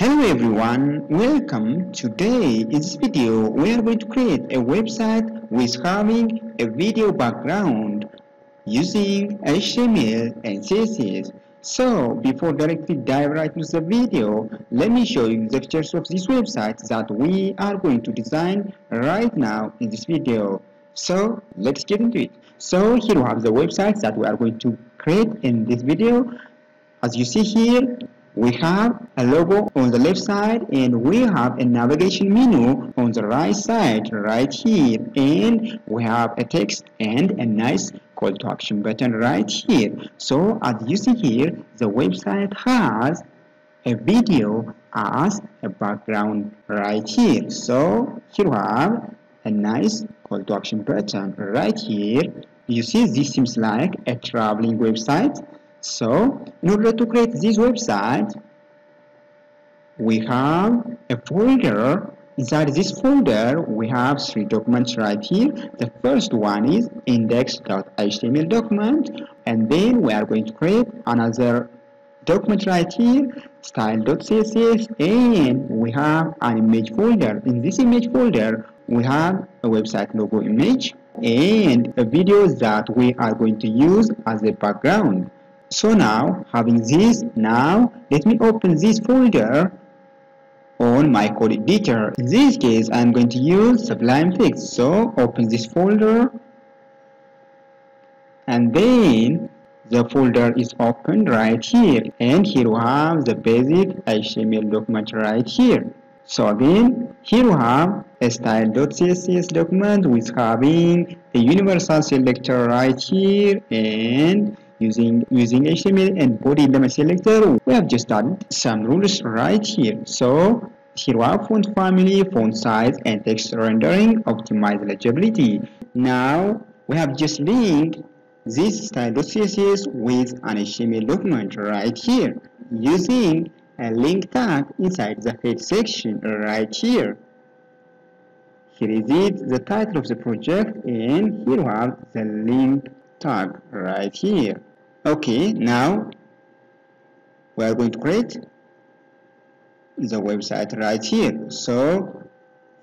Hello everyone, welcome. Today in this video we are going to create a website with having a video background using HTML and CSS. So before directly dive right into the video, let me show you the features of this website that we are going to design right now in this video. So let's get into it. So here we have the website that we are going to create in this video. As you see here, we have a logo on the left side and we have a navigation menu on the right side right here. And we have a text and a nice call to action button right here. So as you see here the website has a video as a background right here. So here we have a nice call to action button right here. You see this seems like a traveling website so, in order to create this website, we have a folder. Inside this folder, we have three documents right here. The first one is index.html document, and then we are going to create another document right here, style.css, and we have an image folder. In this image folder, we have a website logo image and a video that we are going to use as a background. So now, having this, now let me open this folder on my code editor. In this case, I'm going to use Sublime Text. So open this folder and then the folder is opened right here and here we have the basic HTML document right here. So again, here we have a style.css document with having a universal selector right here and using using HTML and body element selector we have just done some rules right here. So here we have font family font size and text rendering optimize legibility. Now we have just linked this style.css with an HTML document right here using a link tag inside the head section right here. Here is it the title of the project and here we have the link tag right here okay now we are going to create the website right here. So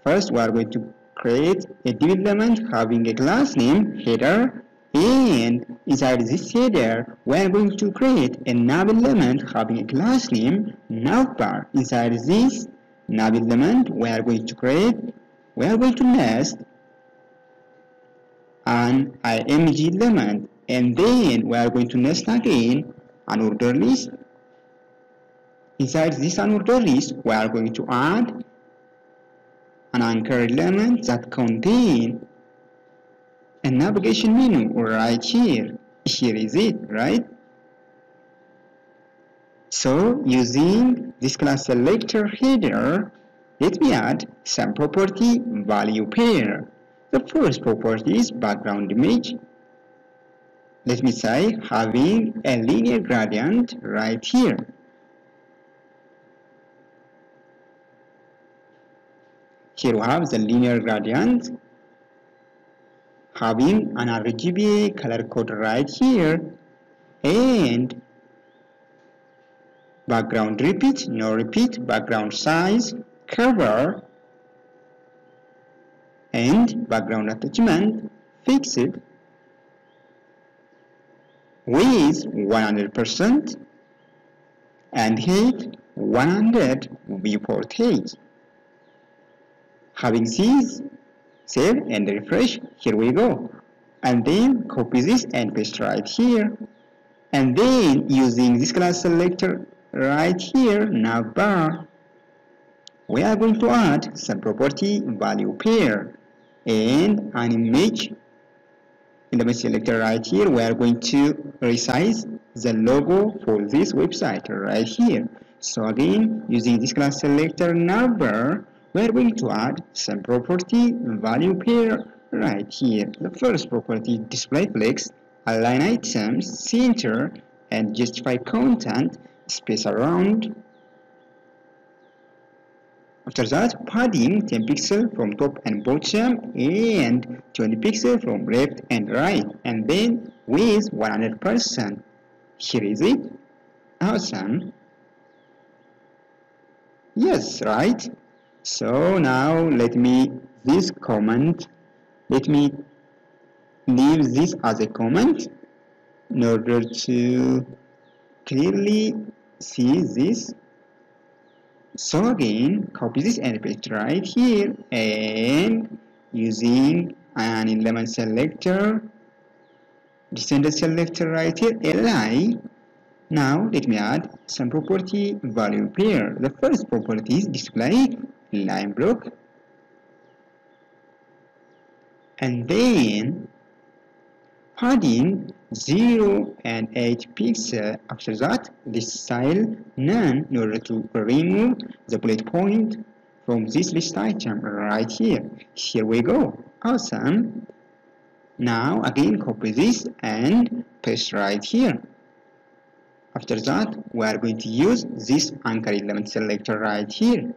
first we are going to create a div element having a class name header and inside this header we are going to create a nav element having a class name navbar. Inside this nav element we are going to create we are going to nest an img element and then we are going to nest again an order list. Inside this unordered list we are going to add an anchor element that contain a navigation menu right here. Here is it right? So using this class selector header let me add some property value pair. The first property is background image let me say having a linear gradient right here. Here we have the linear gradient. Having an RGB color code right here. And background repeat no repeat background size cover. And background attachment fixed with 100% and height 100 viewport height. Having these, save and refresh, here we go. And then copy this and paste right here. And then using this class selector right here, navbar, we are going to add some property value pair and an image in the selector right here. We are going to resize the logo for this website right here. So again using this class selector navbar we are going to add some property value pair right here. The first property display flex align items center and justify content space around after that, padding 10 pixels from top and bottom and 20 pixels from left and right and then with 100%. Here is it. Awesome. yes right so now let me this comment let me leave this as a comment in order to clearly see this so again copy this and paste right here and using an element selector descendant selector right here li now let me add some property value pair. The first property is display line block. And then padding 0 and 8 pixel after that list style none in order to remove the bullet point from this list item right here. Here we go. Awesome. Now again copy this and paste right here. After that we are going to use this anchor element selector right here.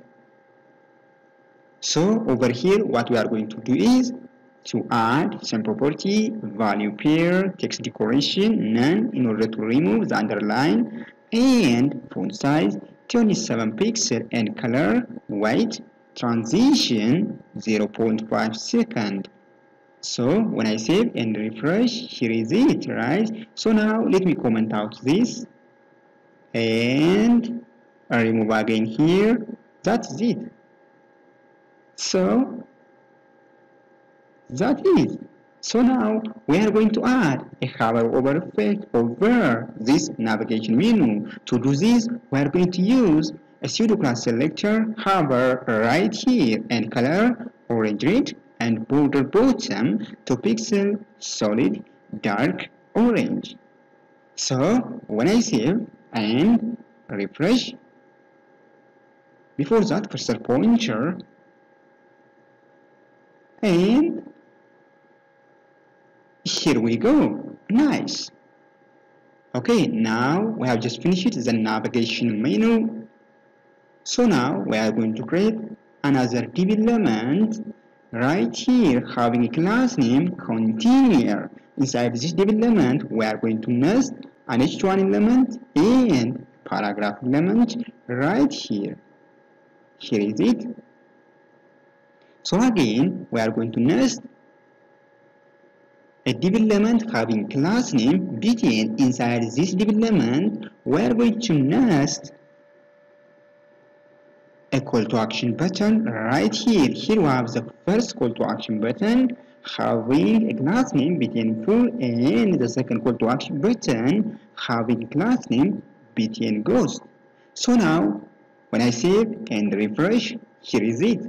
So over here what we are going to do is to add some property value pair text decoration none in order to remove the underline and font size 27 pixel and color white transition 0.5 second. So when I save and refresh here is it right? So now let me comment out this. And I remove again here. That's it. So that is. So now we are going to add a hover over effect over this navigation menu. To do this, we are going to use a pseudo class selector hover right here and color orange red and border bottom to pixel solid dark orange. So when I save and refresh, before that cursor pointer and here we go. Nice. Okay now we have just finished the navigation menu. So now we are going to create another div element right here having a class name container inside this div element we are going to nest an h1 element and paragraph element right here. Here is it. So again we are going to nest a div element having class name btn inside this div element we are going to nest a call to action button right here. Here we have the first call to action button having a class name btn full and the second call to action button having class name btn ghost. So now when i save and refresh here is it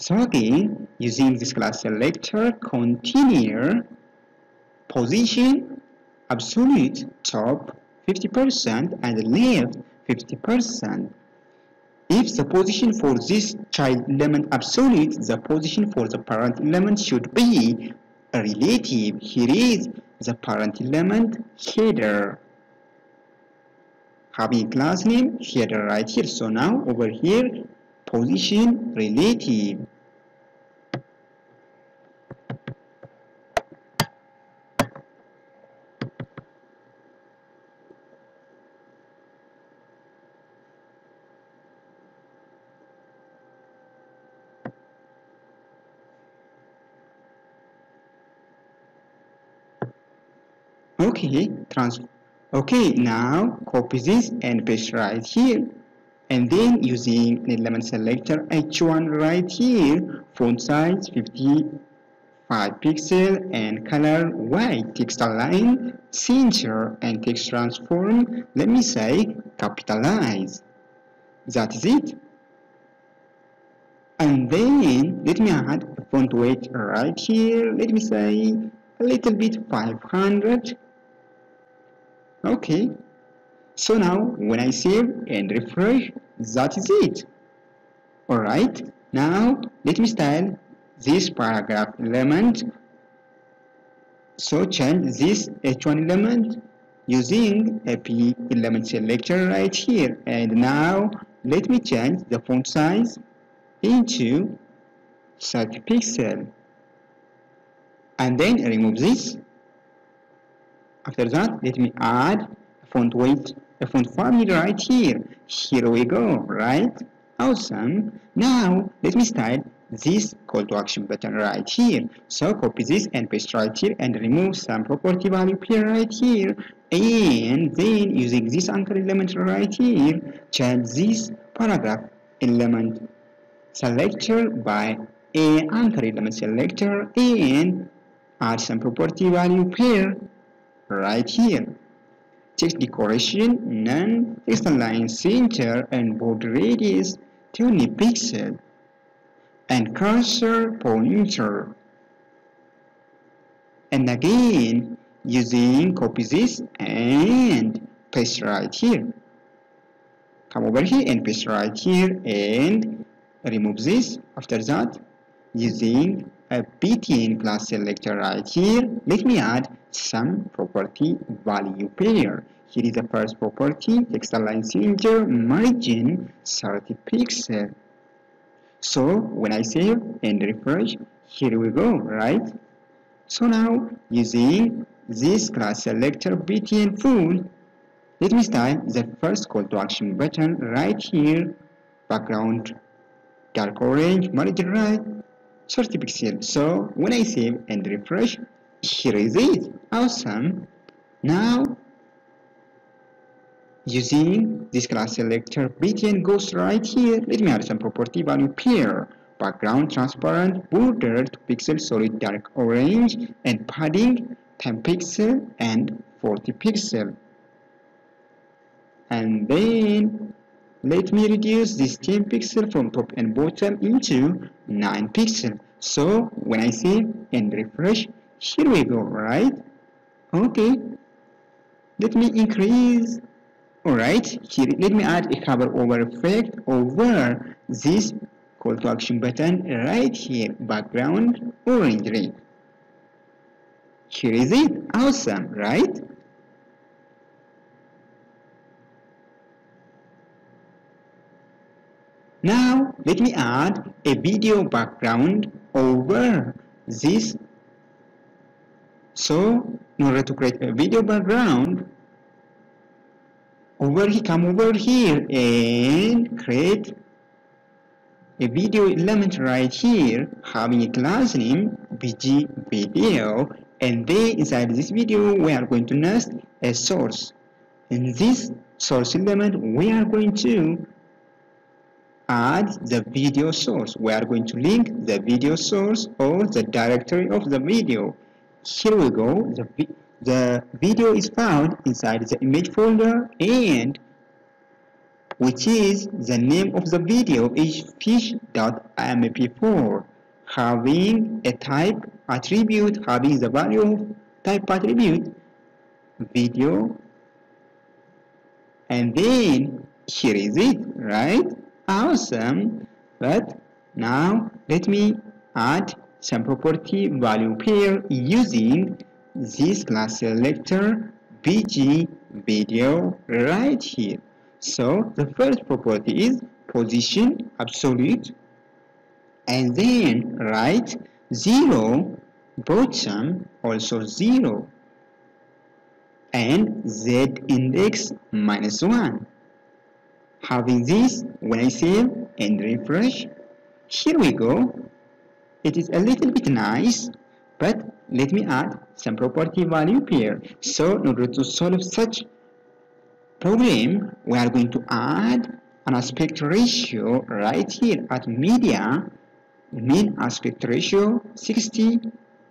so again, using this class selector, container position absolute top 50% and left 50%. If the position for this child element absolute, the position for the parent element should be relative. Here is the parent element header. Having class name header right here. So now over here position relative. Okay trans okay now copy this and paste right here and then using an element selector h1 right here font size 55 pixel and color white text align center and text transform let me say capitalize. That is it. And then let me add font weight right here let me say a little bit 500 okay so now when I save and refresh that is it. Alright now let me style this paragraph element. So change this h1 element using a p element selector right here. And now let me change the font size into 30 pixel. And then remove this. After that let me add font weight a font family right here. Here we go right? Awesome. Now let me style this call to action button right here. So copy this and paste right here and remove some property value here right here. And then using this anchor element right here change this paragraph element selector by a anchor element selector and add some property value pair right here text decoration none. Text align center and border radius 20 pixel. And cursor pointer. And again using copy this and paste right here. Come over here and paste right here and remove this. After that using a btn class selector right here. Let me add some property value pair here is the first property text align center margin 30 pixel. So when I save and refresh here we go right? So now using this class selector btn full. Let me style the first call to action button right here. Background dark orange margin right 30 pixel so when I save and refresh here is it. Awesome. Now using this class selector btn ghost right here. Let me add some property value pair background transparent border 2 pixel solid dark orange and padding 10 pixel and 40 pixel. And then let me reduce this 10 pixel from top and bottom into 9 pixel. So when I save and refresh here we go right? Okay. Let me increase. Alright here let me add a hover over effect over this call to action button right here background orange red here is it awesome right now let me add a video background over this. So in order to create a video background over here come over here and create a video element right here having a class name bg video. And then inside this video we are going to nest a source. In this source element we are going to add the video source. We are going to link the video source or the directory of the video. Here we go. The the video is found inside the image folder and which is the name of the video is fish.mp4 having a type attribute having the value of type attribute video and then here is it right awesome. But now let me add some property value pair using this class selector bg video right here. So the first property is position absolute and then right 0 bottom also 0 and z index minus 1 having this when I save and refresh here we go it is a little bit nice but let me add some property value here. so in order to solve such problem we are going to add an aspect ratio right here at media mean aspect ratio 60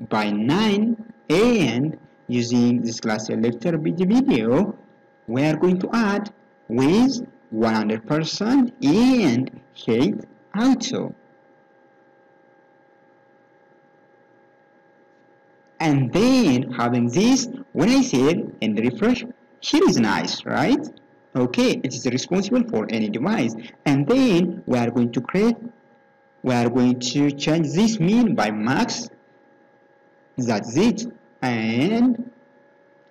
by 9 and using this class selector video we are going to add with 100% and height auto. And then having this when I save and refresh here is nice right? Okay it is responsible for any device. And then we are going to create we are going to change this mean by max that's it. And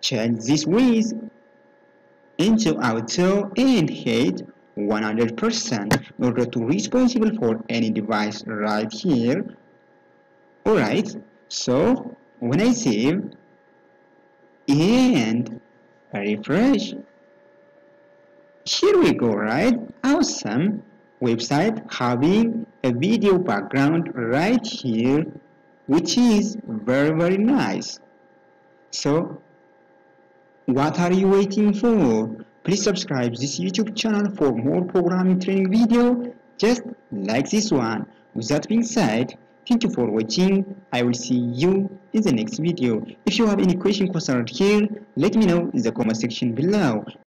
change this width into auto and height 100% in order to responsible for any device right here. Alright so when I save and refresh here we go right? Awesome. Website having a video background right here which is very very nice. So what are you waiting for? Please subscribe this youtube channel for more programming training video. Just like this one. With that being said thank you for watching. I will see you in the next video. If you have any question concerned here let me know in the comment section below